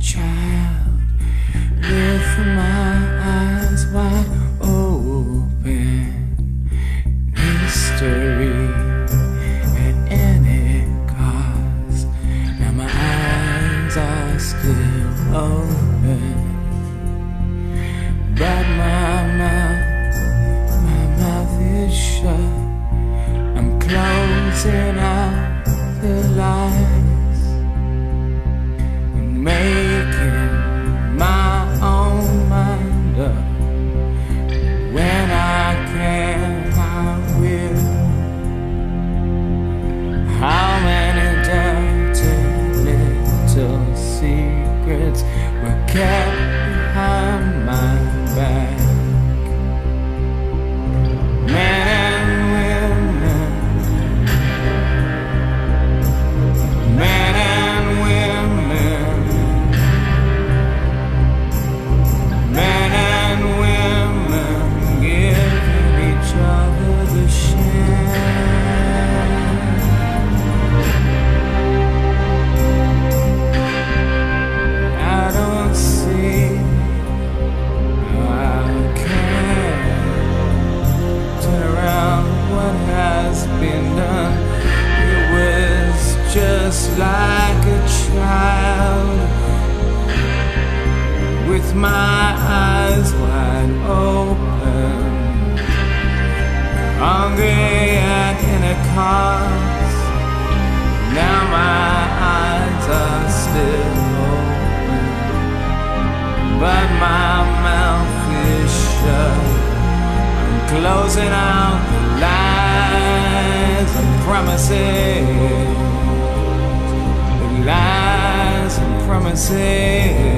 child. My eyes wide open. Mystery at any cost. Now my eyes are still open. But my and just like a child with my eyes wide open, hungry and in a cause. Now my eyes are still open, but my mouth is shut. I'm closing out the lies and promises, lies and promises.